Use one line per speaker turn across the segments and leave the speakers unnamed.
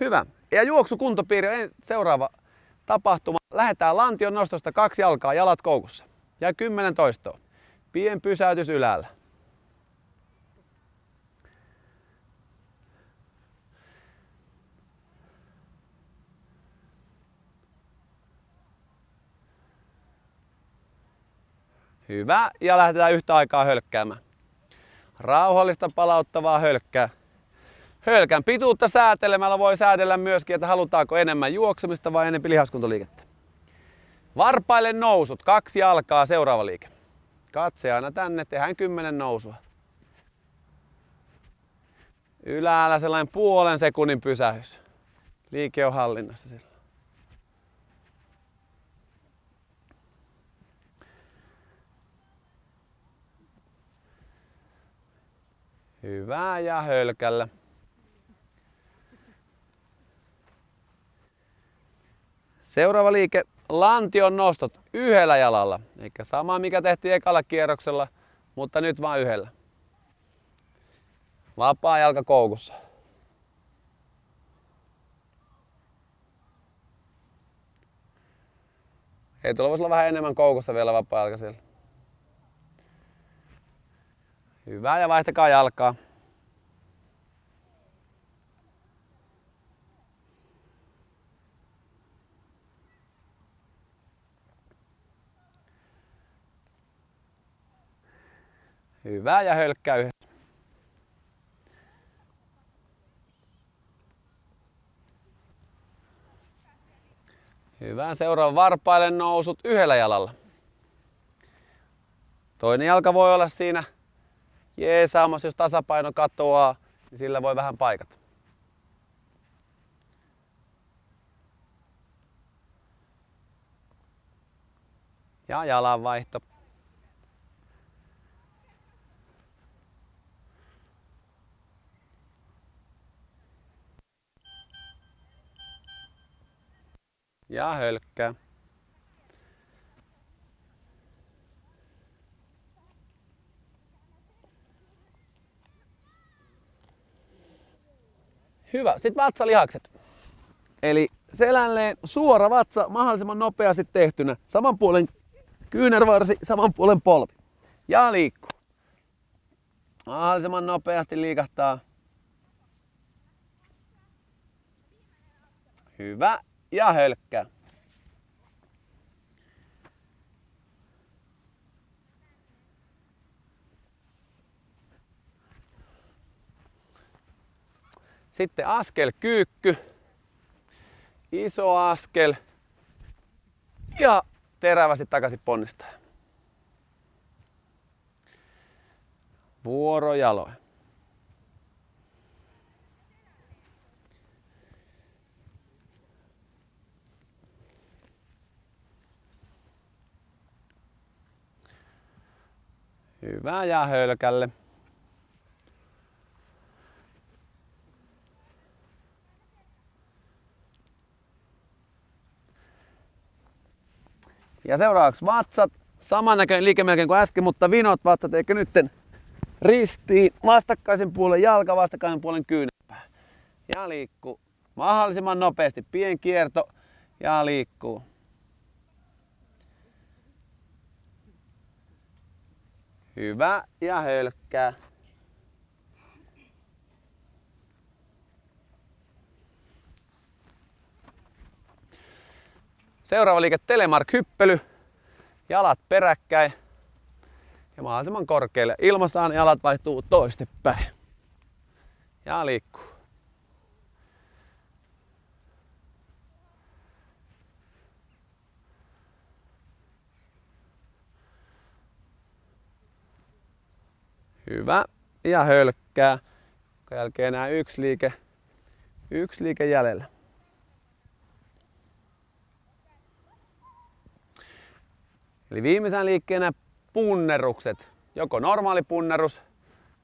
Hyvä. Ja juoksukuntopiiri on seuraava tapahtuma. Lähdetään lantion nostosta kaksi jalkaa, jalat koukussa. Ja kymmenen toistoa. Pien pysäytys ylällä. Hyvä. Ja lähdetään yhtä aikaa hölkkäämään. Rauhallista palauttavaa hölkkää. Hölkän pituutta säätelemällä voi säädellä myöskin, että halutaanko enemmän juoksemista vai enemmän lihaskuntoliikettä. Varpaille nousut, kaksi alkaa seuraava liike. Katse aina tänne, tehdään kymmenen nousua. Yläällä sellainen puolen sekunnin pysähys. Liike on hallinnassa sillä. Hyvä ja hölkällä. Seuraava liike, lantion nostot yhdellä jalalla. Eikä sama mikä tehtiin ekalla kierroksella, mutta nyt vain yhdellä. Vapaa jalka koukussa. Ei tuolla voisi olla vähän enemmän koukussa vielä vapaa jalka siellä. Hyvä ja vaihtakaa jalkaa. Hyvä ja hölkkää yhdessä. Hyvä. Seuraava varpaille nousut yhdellä jalalla. Toinen jalka voi olla siinä jeesaamassa, jos tasapaino katoaa, niin sillä voi vähän paikata. Ja jalanvaihto. Ja hölkkää. Hyvä. Sitten vatsalihakset. Eli selälleen suora vatsa mahdollisimman nopeasti tehtynä. Saman puolen kyynärvarsi, saman puolen polvi. Ja liikkuu. Mahdollisimman nopeasti liikahtaa. Hyvä. Ja hölkkää. Sitten askel kyykky. Iso askel. Ja terävästi takaisin ponnistaa. Vuoro jaloin. Hyvä ja hölkälle. Ja seuraavaksi vatsat. Samannäköinen liike melkein kuin äsken, mutta vinot vatsat, eikä nytten ristiin vastakkaisen puolen jalka, vastakkaisen puolen kyynärpää. Ja liikkuu mahdollisimman nopeasti. Pien kierto ja liikkuu. Hyvä ja hölkkää. Seuraava liike telemark-hyppely. Jalat peräkkäin ja mahdollisimman korkealle. Ilmassaan jalat vaihtuu toistepäin. Ja liikkuu. Hyvä. Ja hölkkää. Jälkeen enää yksi liike. Yksi liike jäljellä. Eli viimeisen liikkeenä punnerukset. Joko normaali punnerus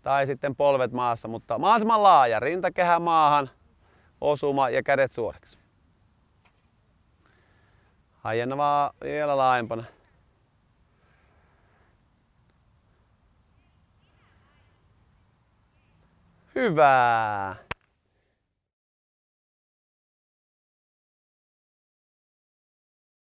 tai sitten polvet maassa, mutta mahdollisimman laaja. Rintakehä maahan, osuma ja kädet suoriksi. Haienna vaan vielä laajempana. Hyvä.